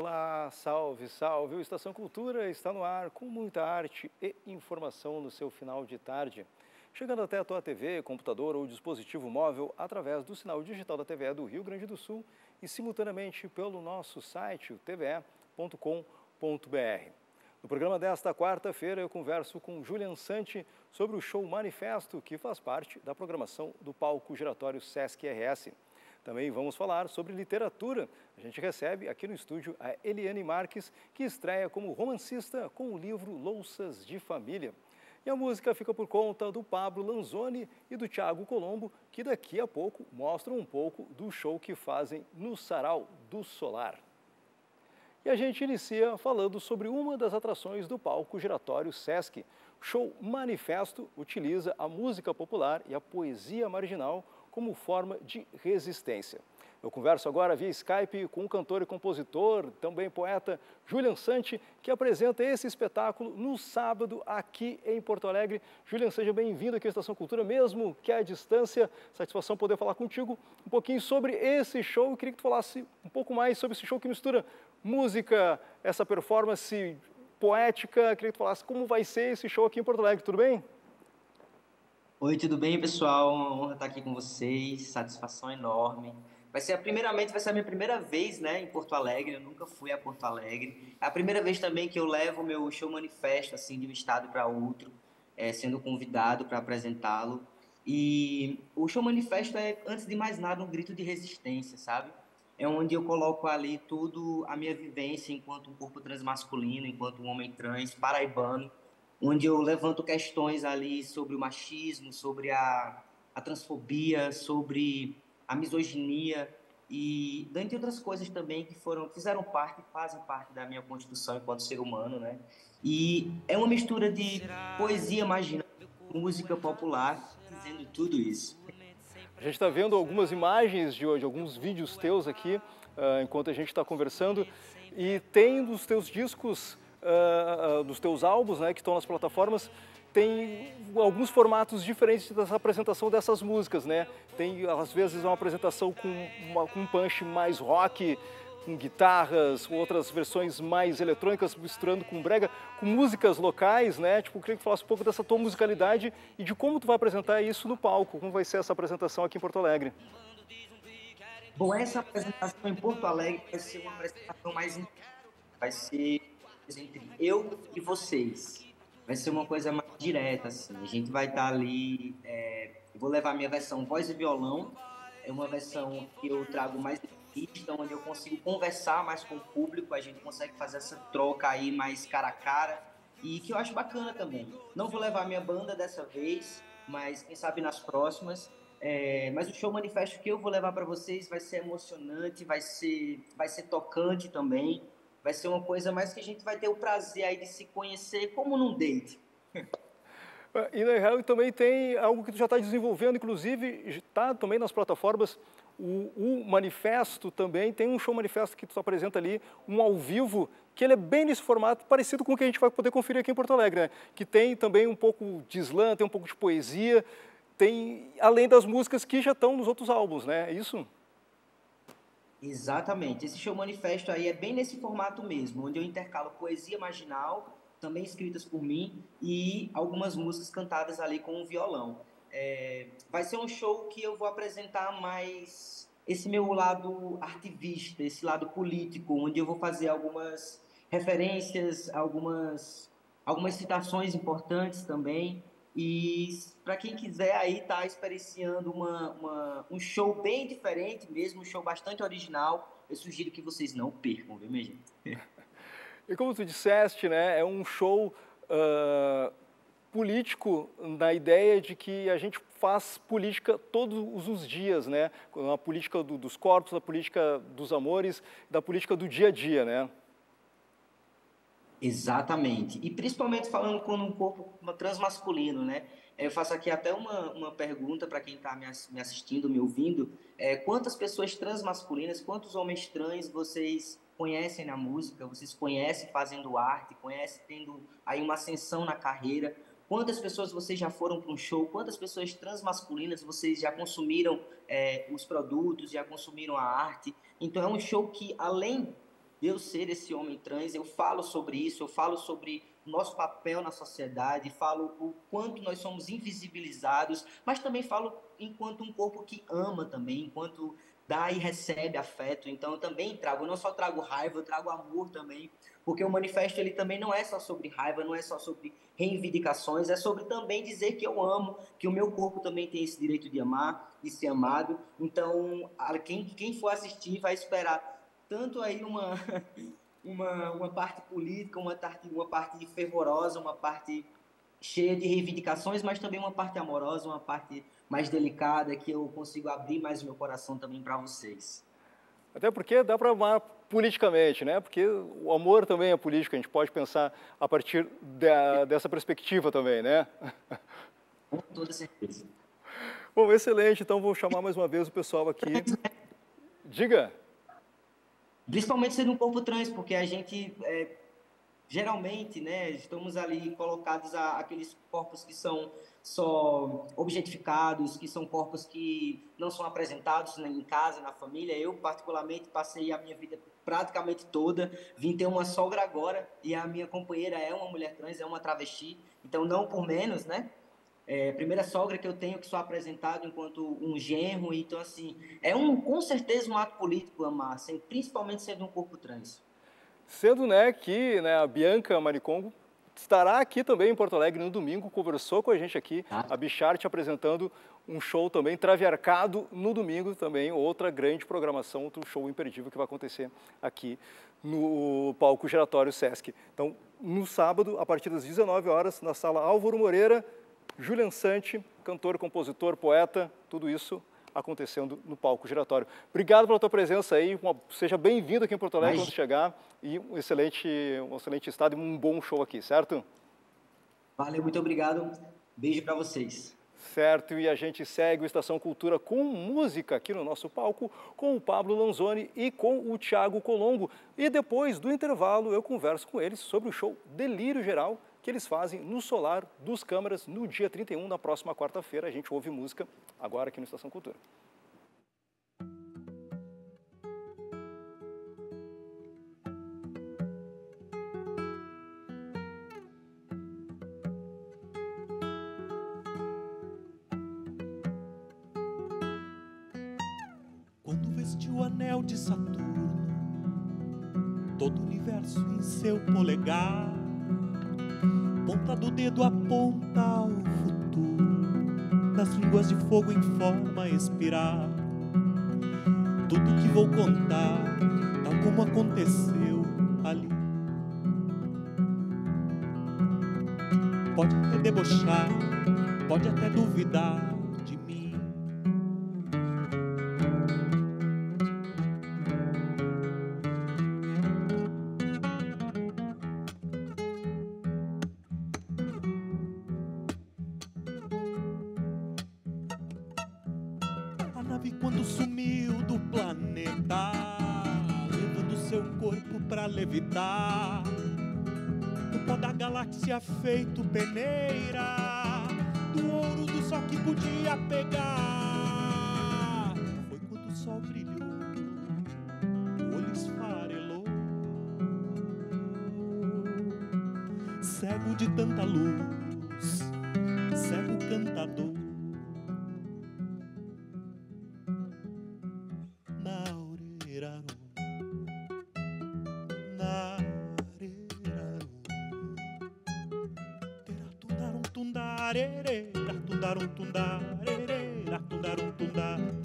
Olá, salve, salve! O Estação Cultura está no ar com muita arte e informação no seu final de tarde. Chegando até a tua TV, computador ou dispositivo móvel através do sinal digital da TVE do Rio Grande do Sul e simultaneamente pelo nosso site, tve.com.br. No programa desta quarta-feira, eu converso com Julian Santi sobre o show Manifesto, que faz parte da programação do Palco Giratório Sesc RS. Também vamos falar sobre literatura. A gente recebe aqui no estúdio a Eliane Marques, que estreia como romancista com o livro Louças de Família. E a música fica por conta do Pablo Lanzoni e do Thiago Colombo, que daqui a pouco mostram um pouco do show que fazem no Sarau do Solar. E a gente inicia falando sobre uma das atrações do palco giratório Sesc. O show Manifesto utiliza a música popular e a poesia marginal como forma de resistência. Eu converso agora via Skype com o cantor e compositor, também poeta, Julian Santi, que apresenta esse espetáculo no sábado aqui em Porto Alegre. Julian, seja bem-vindo aqui à Estação Cultura, mesmo que à distância. Satisfação poder falar contigo um pouquinho sobre esse show. Eu queria que tu falasse um pouco mais sobre esse show que mistura música, essa performance poética. Eu queria que tu falasse como vai ser esse show aqui em Porto Alegre, tudo bem? Oi, tudo bem, pessoal? Uma honra estar aqui com vocês, satisfação enorme. Vai ser, primeiramente, vai ser a minha primeira vez, né, em Porto Alegre. Eu nunca fui a Porto Alegre. É a primeira vez também que eu levo meu show manifesto, assim, de um estado para outro, é, sendo convidado para apresentá-lo. E o show manifesto é, antes de mais nada, um grito de resistência, sabe? É onde eu coloco ali tudo a minha vivência enquanto um corpo transmasculino, enquanto um homem trans, paraibano, onde eu levanto questões ali sobre o machismo, sobre a, a transfobia, sobre a misoginia e dentre outras coisas também que foram fizeram parte fazem parte da minha constituição enquanto ser humano né? E é uma mistura de poesia marginal música popular dizendo tudo isso. A gente está vendo algumas imagens de hoje alguns vídeos teus aqui uh, enquanto a gente está conversando e tem dos teus discos uh, dos teus álbuns né que estão nas plataformas tem alguns formatos diferentes dessa apresentação dessas músicas, né? Tem, às vezes, uma apresentação com, uma, com um punch mais rock, com guitarras, outras versões mais eletrônicas, misturando com brega, com músicas locais, né? Tipo, eu queria que falasse um pouco dessa tua musicalidade e de como tu vai apresentar isso no palco, como vai ser essa apresentação aqui em Porto Alegre. Bom, essa apresentação em Porto Alegre vai ser uma apresentação mais... vai ser entre eu e vocês vai ser uma coisa mais direta, assim. A gente vai estar tá ali. É, vou levar minha versão voz e violão. É uma versão que eu trago mais pista, onde eu consigo conversar mais com o público, a gente consegue fazer essa troca aí mais cara a cara. E que eu acho bacana também. Não vou levar minha banda dessa vez, mas quem sabe nas próximas. É, mas o show manifesto que eu vou levar para vocês vai ser emocionante, vai ser, vai ser tocante também vai ser uma coisa mais que a gente vai ter o prazer aí de se conhecer como num date. E na real também tem algo que tu já está desenvolvendo, inclusive está também nas plataformas, o, o, manifesto também, tem um show manifesto que tu apresenta ali, um ao vivo, que ele é bem nesse formato, parecido com o que a gente vai poder conferir aqui em Porto Alegre, né? que tem também um pouco de slam, tem um pouco de poesia, tem além das músicas que já estão nos outros álbuns, né? É isso? Exatamente. Esse show manifesto aí é bem nesse formato mesmo, onde eu intercalo poesia marginal, também escritas por mim, e algumas músicas cantadas ali com um violão. É, vai ser um show que eu vou apresentar mais esse meu lado artivista, esse lado político, onde eu vou fazer algumas referências, algumas, algumas citações importantes também, e para quem quiser aí tá experienciando uma, uma, um show bem diferente mesmo, um show bastante original, eu sugiro que vocês não percam, viu, minha gente? E como tu disseste, né, é um show uh, político na ideia de que a gente faz política todos os dias, né? A política do, dos corpos, a política dos amores, da política do dia a dia, né? Exatamente. E principalmente falando com um corpo transmasculino, né? Eu faço aqui até uma, uma pergunta para quem está me, assistindo, me ouvindo. É, quantas pessoas transmasculinas, quantos homens trans vocês conhecem na música, vocês conhecem fazendo arte, conhecem tendo aí uma ascensão na carreira? Quantas pessoas vocês já foram para um show? Quantas pessoas transmasculinas vocês já consumiram é, os produtos, já consumiram a arte? Então é um show que, além eu ser esse homem trans, eu falo sobre isso, eu falo sobre nosso papel na sociedade, falo o quanto nós somos invisibilizados, mas também falo enquanto um corpo que ama também, enquanto dá e recebe afeto. Então eu também trago, não só trago raiva, eu trago amor também, porque o manifesto ele também não é só sobre raiva, não é só sobre reivindicações, é sobre também dizer que eu amo, que o meu corpo também tem esse direito de amar, de ser amado. Então, quem, quem for assistir vai esperar tanto aí uma uma, uma parte política, uma parte, uma parte fervorosa, uma parte cheia de reivindicações, mas também uma parte amorosa, uma parte mais delicada, que eu consigo abrir mais o meu coração também para vocês. Até porque dá para amar politicamente, né? Porque o amor também é político, a gente pode pensar a partir da, dessa perspectiva também, né? Com toda certeza. Bom, excelente. Então vou chamar mais uma vez o pessoal aqui. Diga. Principalmente sendo um corpo trans, porque a gente é, geralmente, né, estamos ali colocados a, aqueles corpos que são só objetificados, que são corpos que não são apresentados né, em casa, na família. Eu, particularmente, passei a minha vida praticamente toda, vim ter uma sogra agora e a minha companheira é uma mulher trans, é uma travesti, então não por menos, né? É, primeira sogra que eu tenho que sou apresentado enquanto um genro, então assim, é um com certeza um ato político amar, assim, principalmente sendo um corpo trans. Sendo, né, que né, a Bianca Maricongo estará aqui também em Porto Alegre no domingo, conversou com a gente aqui, ah. a Bichart apresentando um show também, Traviarcado, no domingo também, outra grande programação, outro show imperdível que vai acontecer aqui no palco giratório Sesc. Então, no sábado, a partir das 19 horas, na sala Álvaro Moreira, Julian Sante, cantor, compositor, poeta, tudo isso acontecendo no palco giratório. Obrigado pela tua presença aí, uma, seja bem-vindo aqui em Porto Alegre Mas... quando chegar e um excelente, um excelente estado e um bom show aqui, certo? Valeu, muito obrigado. Beijo para vocês. Certo, e a gente segue o Estação Cultura com música aqui no nosso palco, com o Pablo Lanzoni e com o Tiago Colombo. E depois do intervalo eu converso com eles sobre o show Delírio Geral, que eles fazem no Solar dos Câmaras no dia 31, na próxima quarta-feira. A gente ouve música agora aqui no Estação Cultura. Quando vestiu o anel de Saturno, todo o universo em seu polegar do dedo aponta ao futuro, nas línguas de fogo em forma expirar. Tudo que vou contar, tal como aconteceu ali. Pode até debochar, pode até duvidar tundarere, las tundarum tundarere, las tundarum tundarere.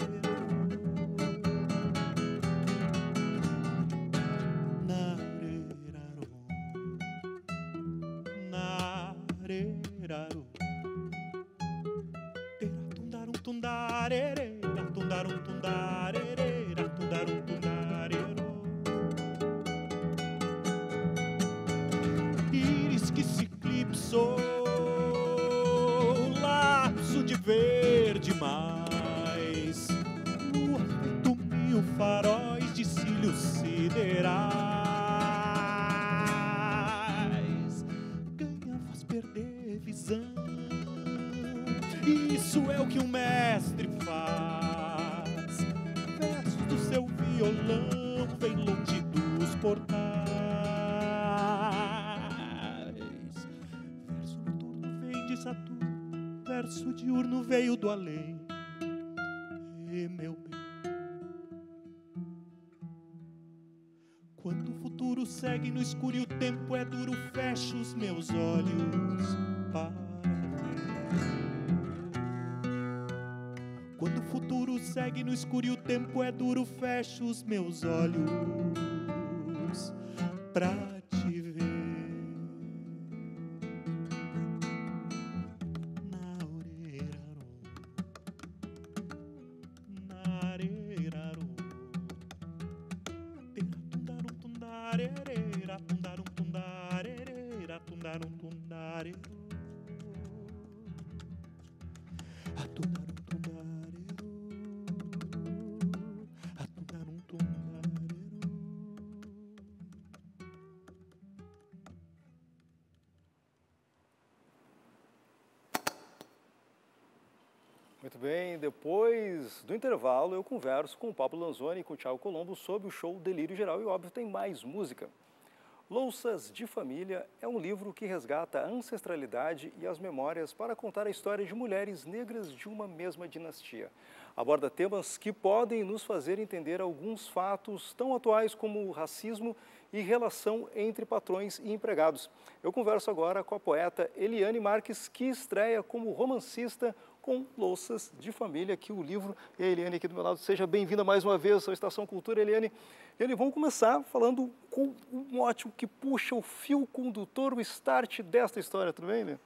o que um mestre faz. Verso do seu violão vem longe dos portais. Verso noturno vem de Saturno, verso diurno veio do além. E meu bem, quando o futuro segue no escuro e o tempo é duro, fecho os meus olhos. Pai. Segue no escuro e o tempo é duro, fecho os meus olhos pra te ver. Na intervalo eu converso com o Pablo Lanzoni e com o Thiago Colombo sobre o show Delírio Geral e, óbvio, tem mais música. Louças de Família é um livro que resgata a ancestralidade e as memórias para contar a história de mulheres negras de uma mesma dinastia. Aborda temas que podem nos fazer entender alguns fatos tão atuais como o racismo e relação entre patrões e empregados. Eu converso agora com a poeta Eliane Marques, que estreia como romancista com Louças de Família, que o livro, e a Eliane aqui do meu lado, seja bem-vinda mais uma vez à Estação Cultura, Eliane. Eliane, vamos começar falando com um mote que puxa o fio condutor, o start desta história, tudo bem, Eliane?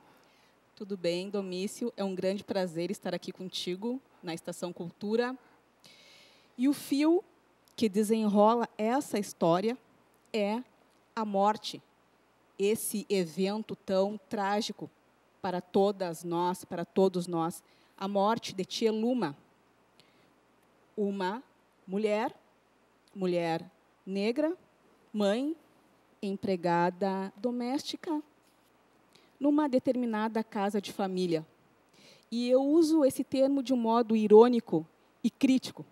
Tudo bem, Domício? É um grande prazer estar aqui contigo na Estação Cultura. E o fio que desenrola essa história é a morte, esse evento tão trágico para todas nós, para todos nós, a morte de Tia Luma, uma mulher, mulher negra, mãe, empregada doméstica, numa determinada casa de família. E eu uso esse termo de um modo irônico e crítico,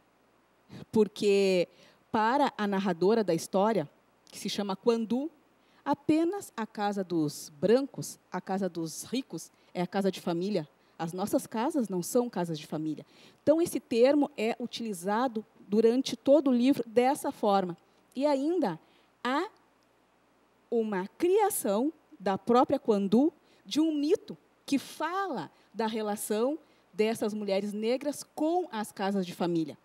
porque para a narradora da história, que se chama Quandu, apenas a casa dos brancos, a casa dos ricos, é a casa de família. As nossas casas não são casas de família. Então, esse termo é utilizado durante todo o livro dessa forma. E ainda há uma criação da própria Quandu de um mito que fala da relação dessas mulheres negras com as casas de família.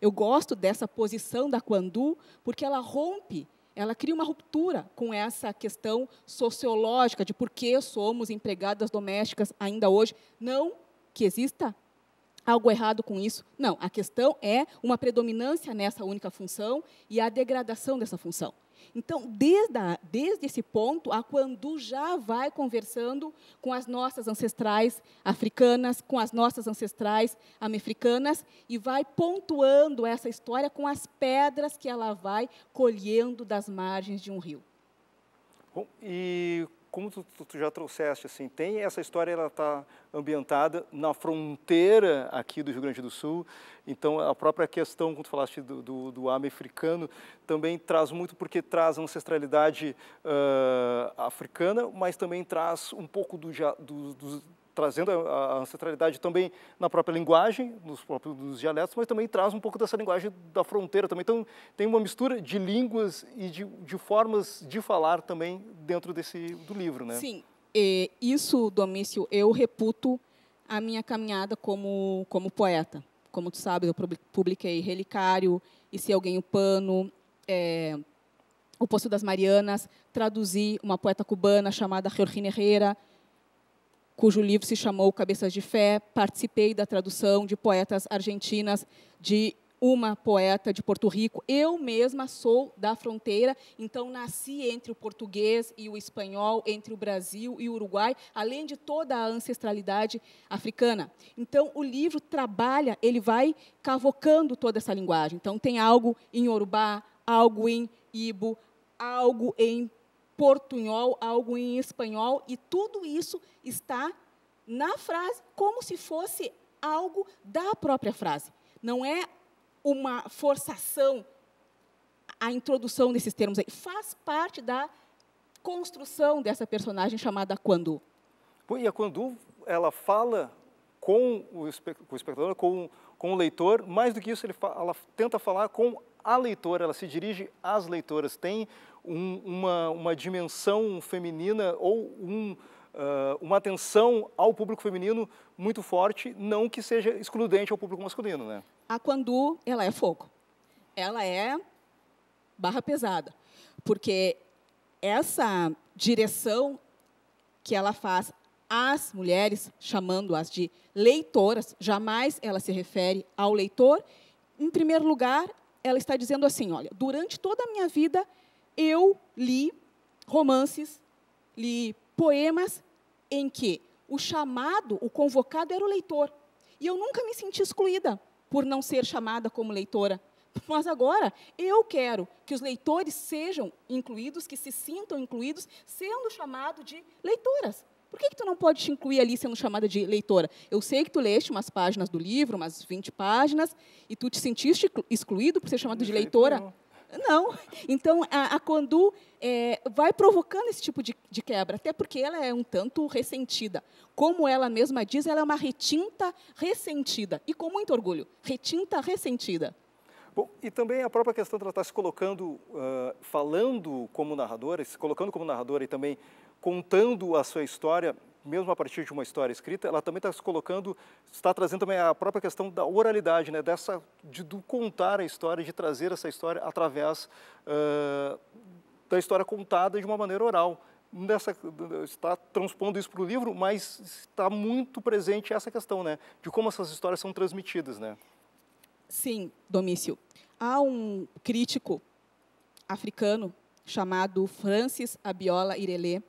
Eu gosto dessa posição da Quandu porque ela rompe, ela cria uma ruptura com essa questão sociológica de por que somos empregadas domésticas ainda hoje. Não que exista algo errado com isso. Não, a questão é uma predominância nessa única função e a degradação dessa função. Então, desde, a, desde esse ponto, a Quandu já vai conversando com as nossas ancestrais africanas, com as nossas ancestrais amefricanas, e vai pontuando essa história com as pedras que ela vai colhendo das margens de um rio. Bom, e como tu, tu, já trouxeste, assim, tem essa história, ela está ambientada na fronteira aqui do Rio Grande do Sul, então a própria questão, tu falaste do, do, do africano, também traz muito, porque traz ancestralidade uh, africana, mas também traz um pouco do, do, do trazendo a ancestralidade também na própria linguagem, nos próprios nos dialetos, mas também traz um pouco dessa linguagem da fronteira também. Então, tem uma mistura de línguas e de, de formas de falar também dentro desse do livro, né? Sim, e isso, Domício, eu reputo a minha caminhada como como poeta. Como tu sabe, eu publiquei Relicário, E Se Alguém o Pano, é, O Poço das Marianas, traduzi uma poeta cubana chamada Georgina Herrera, cujo livro se chamou Cabeças de Fé. Participei da tradução de poetas argentinas, de uma poeta de Porto Rico. Eu mesma sou da fronteira, então nasci entre o português e o espanhol, entre o Brasil e o Uruguai, além de toda a ancestralidade africana. Então, o livro trabalha, ele vai cavocando toda essa linguagem. Então, tem algo em Urubá, algo em Ibo, algo em portunhol, algo em espanhol, e tudo isso está na frase como se fosse algo da própria frase. Não é uma forçação a introdução desses termos aí. Faz parte da construção dessa personagem chamada Quando. E a Quando, ela fala com o, espectador, com, com o leitor, mais do que isso, ela tenta falar com a leitora, ela se dirige às leitoras, tem um, uma, uma dimensão feminina ou um, uh, uma atenção ao público feminino muito forte, não que seja excludente ao público masculino. Né? A Quandu, ela é fogo. Ela é barra pesada, porque essa direção que ela faz às mulheres, chamando-as de leitoras, jamais ela se refere ao leitor. Em primeiro lugar, ela está dizendo assim: olha, durante toda a minha vida eu li romances, li poemas em que o chamado, o convocado era o leitor. E eu nunca me senti excluída por não ser chamada como leitora. Mas agora eu quero que os leitores sejam incluídos, que se sintam incluídos, sendo chamado de leitoras. Por que, que tu não pode te incluir ali sendo chamada de leitora? Eu sei que tu leste umas páginas do livro, umas 20 páginas, e tu te sentiste excluído por ser chamado de leitora? Não. Então, a, a Condu é, vai provocando esse tipo de, de, quebra, até porque ela é um tanto ressentida. Como ela mesma diz, ela é uma retinta ressentida. E com muito orgulho, retinta ressentida. Bom, e também a própria questão de ela estar se colocando, uh, falando como narradora, se colocando como narradora e também contando a sua história, mesmo a partir de uma história escrita, ela também está se colocando, está trazendo também a própria questão da oralidade, né, dessa, de contar a história, de trazer essa história através uh, da história contada de uma maneira oral. Nessa, está transpondo isso para o livro, mas está muito presente essa questão, né, de como essas histórias são transmitidas, né? Sim, Domício. Há um crítico africano chamado Francis Abiola Irelé,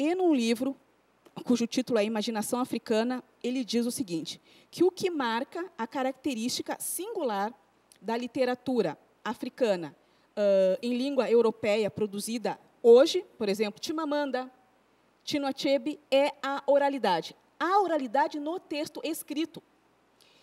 e num livro, cujo título é Imaginação Africana, ele diz o seguinte: que o que marca a característica singular da literatura africana uh, em língua europeia produzida hoje, por exemplo, Chimamanda, Tino Achebe, é a oralidade. A oralidade no texto escrito.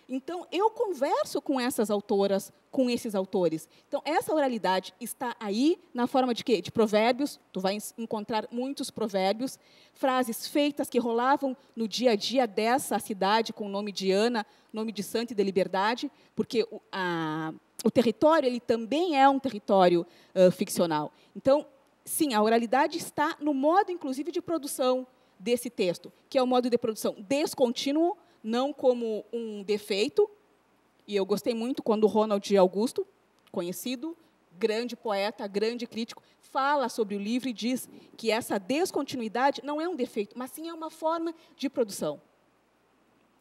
Então, eu converso com essas autoras, com esses autores. Então, essa oralidade está aí na forma de quê? De provérbios. Tu vai encontrar muitos provérbios, frases feitas que rolavam no dia a dia dessa cidade com o nome de Ana, nome de Santa e de Liberdade, porque o, a, o território ele também é um território uh, ficcional. Então, sim, a oralidade está no modo, inclusive, de produção desse texto, que é o modo de produção descontínuo, não como um defeito. E eu gostei muito quando Ronald Augusto, conhecido, grande poeta, grande crítico, fala sobre o livro e diz que essa descontinuidade não é um defeito, mas sim é uma forma de produção.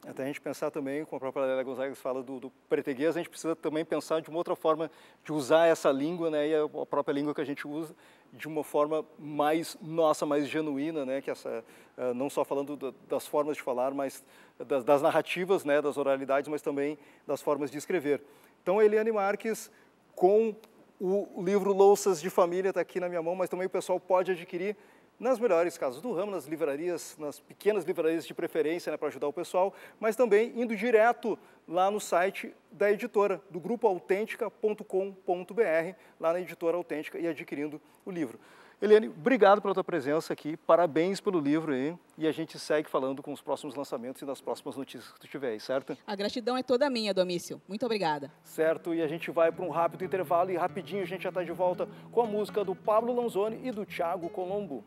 Até a gente pensar também, como a própria Lélia Gonzalez fala do, do preteguês, a gente precisa também pensar de uma outra forma de usar essa língua, né, e a própria língua que a gente usa, de uma forma mais nossa, mais genuína, né, que essa, uh, não só falando do, das formas de falar, mas das, das, narrativas, né, das oralidades, mas também das formas de escrever. Então, Eliane Marques, com o livro Louças de Família, está aqui na minha mão, mas também o pessoal pode adquirir nas melhores casas do ramo, nas livrarias, nas pequenas livrarias de preferência né, para ajudar o pessoal, mas também indo direto lá no site da editora, do grupo autêntica.com.br, lá na editora Autêntica e adquirindo o livro. Eliane, obrigado pela tua presença aqui, parabéns pelo livro aí, e a gente segue falando com os próximos lançamentos e das próximas notícias que tu tiver aí, certo? A gratidão é toda minha, Domício. Muito obrigada. Certo, e a gente vai para um rápido intervalo e rapidinho a gente já está de volta com a música do Pablo Lanzoni e do Thiago Colombo.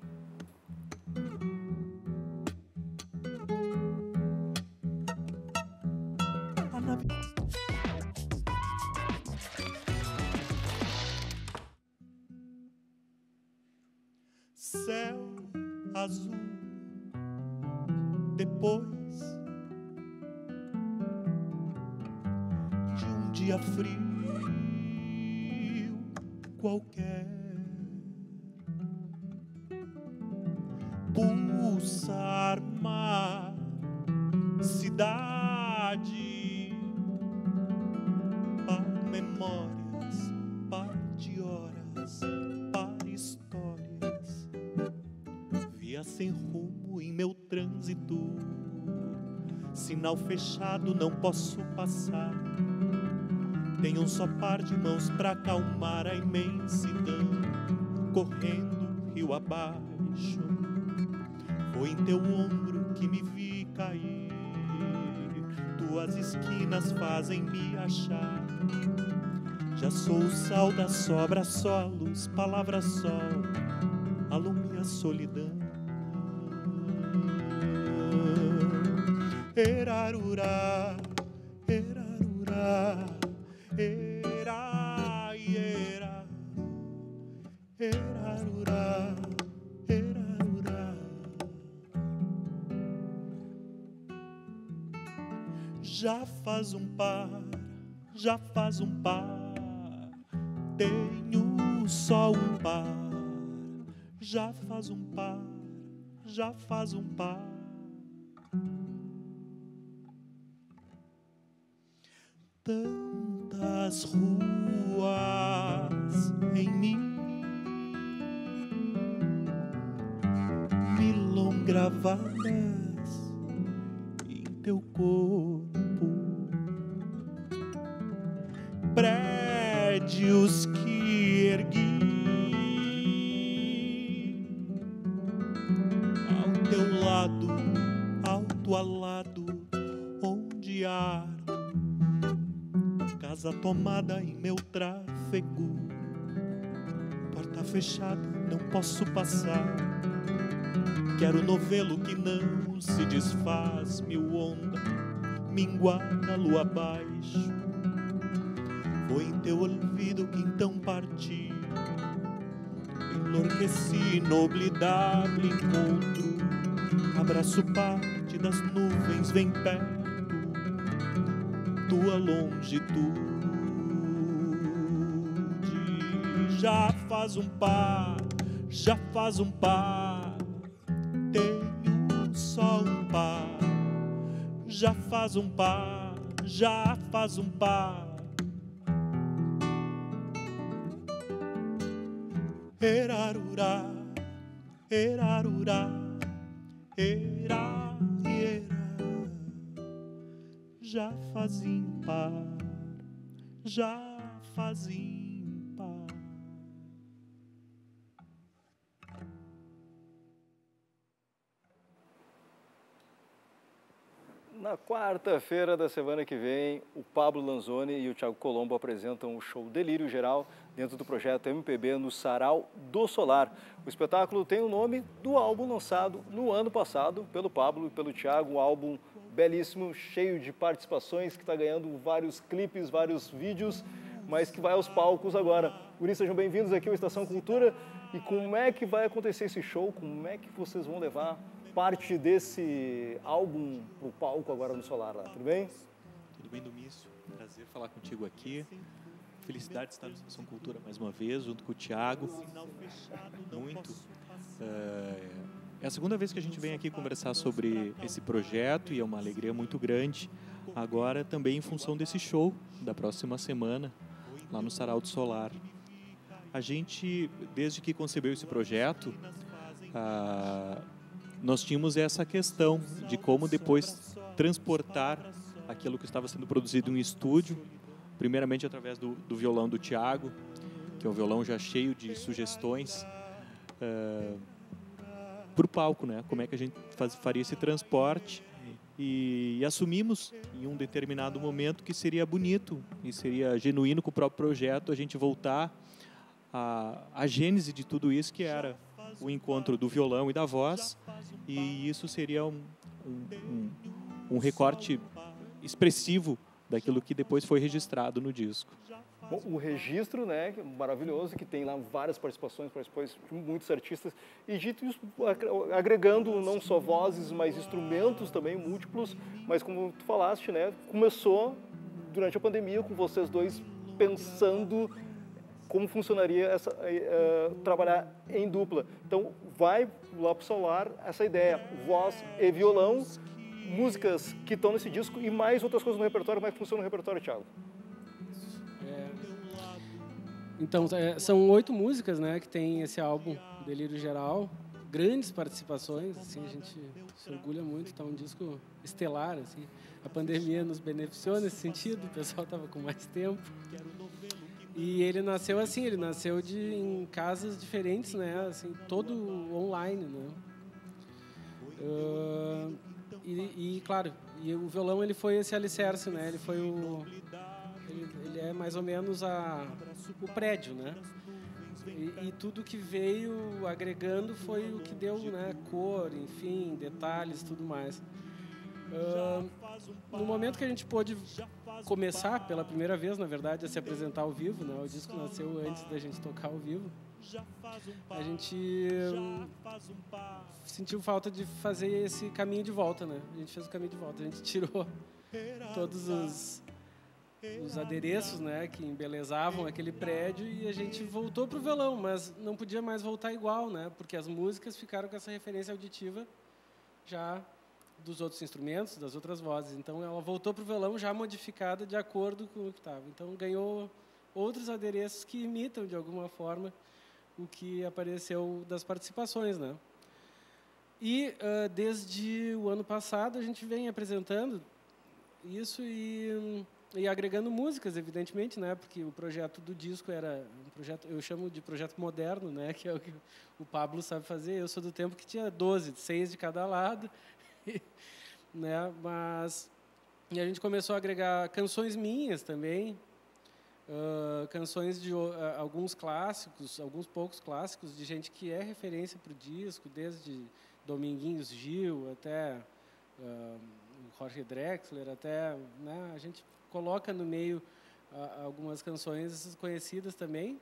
Sem rumo em meu trânsito. Sinal fechado, não posso passar. Tenho um só par de mãos para acalmar a imensidão, correndo rio abaixo. Foi em teu ombro que me vi cair. Tuas esquinas fazem me achar. Já sou o sal da sobra, solos, palavra sol, alume a solidão. Erarurá, erarurá, era, era, erarurá, erarurá. Já faz um par, já faz um par, tenho só um par, já faz um par, já faz um par. Tantas ruas em mim, milon gravadas em teu corpo, prédios que tomada em meu tráfego. Porta fechada, não posso passar. Quero novelo que não se desfaz, mil onda, minguada, lua abaixo. Foi em teu olvido que então parti. Enlouqueci, noblidade encontro. Abraço parte das nuvens, vem perto tua longitude. Já faz um par, já faz um par, tenho só um par. Já faz um par, já faz um par. Erarurá, erarurá, era, era já faz impar, já faz impar. Na quarta-feira da semana que vem, o Pablo Lanzoni e o Thiago Colombo apresentam o show Delírio Geral dentro do projeto MPB no Sarau do Solar. O espetáculo tem o nome do álbum lançado no ano passado pelo Pablo e pelo Thiago, um álbum belíssimo, cheio de participações, que está ganhando vários clipes, vários vídeos, mas que vai aos palcos agora. Isso, sejam bem-vindos aqui ao Estação Cultura. E como é que vai acontecer esse show? Como é que vocês vão levar parte desse álbum para o palco agora no Solar lá? Tudo bem? Tudo bem, Domício? Prazer falar contigo aqui. Felicidade de estar no Estação Cultura mais uma vez, junto com o Thiago. Muito. É a segunda vez que a gente vem aqui conversar sobre esse projeto e é uma alegria muito grande. Agora também em função desse show da próxima semana, lá no Sarau do Solar. A gente, desde que concebeu esse projeto, ah, nós tínhamos essa questão de como depois transportar aquilo que estava sendo produzido em estúdio, primeiramente através do, do violão do Tiago, que é um violão já cheio de sugestões, uh, para o palco, né? Como é que a gente faz, faria esse transporte e, e, assumimos em um determinado momento que seria bonito e seria genuíno com o próprio projeto a gente voltar à, à gênese de tudo isso que era o encontro do violão e da voz e isso seria um, um, um recorte expressivo daquilo que depois foi registrado no disco. Bom, o registro, né, maravilhoso, que tem lá várias participações, participações de muitos artistas, e dito isso, agregando não só vozes, mas instrumentos também múltiplos, mas como tu falaste, né, começou durante a pandemia com vocês dois pensando como funcionaria essa, uh, trabalhar em dupla. Então, vai lá para o solar essa ideia, voz e violão, músicas que estão nesse disco e mais outras coisas no repertório. Como é que funciona o repertório, Thiago? Então, é, são oito músicas, né, que tem esse álbum Delírio Geral. grandes participações, assim, a gente se orgulha muito, está um disco estelar, assim. A pandemia nos beneficiou nesse sentido, o pessoal estava com mais tempo. E ele nasceu assim, ele nasceu de, em casas diferentes, né? Assim, todo online, né? Uh, e, e, claro, e o violão ele foi esse alicerce, né? Ele foi o... Ele, ele é mais ou menos a, o prédio, né? E, e, tudo que veio agregando foi o que deu, né? Cor, enfim, detalhes, tudo mais. Uh, no momento que a gente pôde começar pela primeira vez, na verdade, a se apresentar ao vivo, né? O disco nasceu antes da gente tocar ao vivo. A gente hum, sentiu falta de fazer esse caminho de volta, né? A gente fez o caminho de volta. A gente tirou todos os, os adereços, né, que embelezavam aquele prédio e a gente voltou pro violão, mas não podia mais voltar igual, né? Porque as músicas ficaram com essa referência auditiva já dos outros instrumentos, das outras vozes. Então ela voltou para o violão já modificada de acordo com o que estava. Então ganhou outros adereços que imitam de alguma forma o que apareceu das participações, né? E uh, desde o ano passado a gente vem apresentando isso e, e agregando músicas, evidentemente, né? Porque o projeto do disco era um projeto, eu chamo de projeto moderno, né? Que é o que o Pablo sabe fazer. Eu sou do tempo que tinha 12, seis de cada lado né? Mas e a gente começou a agregar canções minhas também, uh, canções de uh, alguns clássicos, alguns poucos clássicos de gente que é referência para o disco, desde Dominguinhos Gil até uh, Jorge Drexler, até né? A gente coloca no meio algumas canções conhecidas também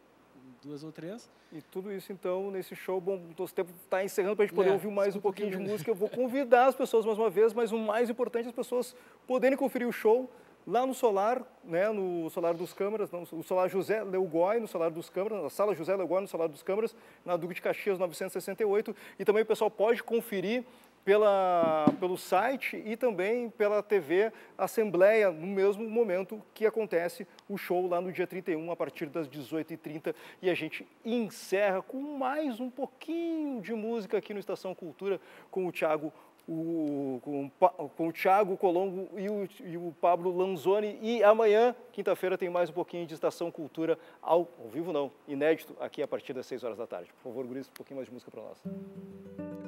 duas ou três. E tudo isso, então, nesse show, bom, o tempo está encerrando para a gente poder é, ouvir mais um pouquinho de música. Eu vou convidar as pessoas mais uma vez, mas o mais importante é as pessoas poderem conferir o show lá no Solar, né, no Solar dos Câmaras, no Solar José Leugói, no Solar dos Câmaras, na Sala José Leugói, no Solar dos Câmaras, na Duque de Caxias 968. E também o pessoal pode conferir pela, pelo site e também pela TV Assembleia, no mesmo momento que acontece o show lá no dia 31, a partir das 18h30. E a gente encerra com mais um pouquinho de música aqui no Estação Cultura com o Thiago o, com, com o Thiago Colombo e o, e o Pablo Lanzoni. E amanhã, quinta-feira, tem mais um pouquinho de Estação Cultura ao, ao vivo, não, inédito, aqui a partir das 6 horas da tarde. Por favor, Guris, um pouquinho mais de música para nós.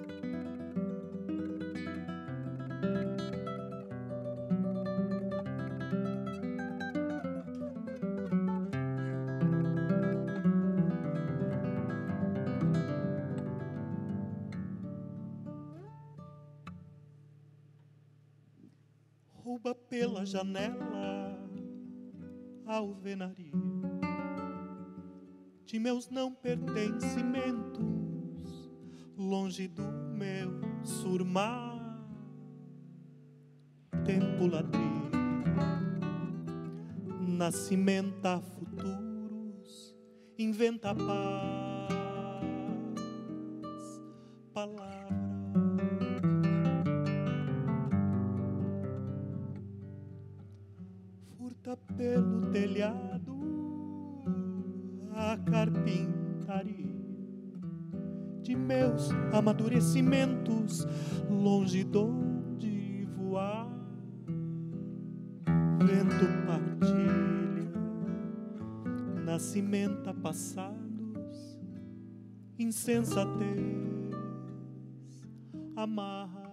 Rouba pela janela a alvenaria de meus não pertencimentos, longe do meu surmar. Tempo ladrilho, nascimenta futuros, inventa paz, amadurecimentos, longe de onde voar. Vento partilha, nascimenta passados, insensatez, amarra